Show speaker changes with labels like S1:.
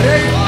S1: Serei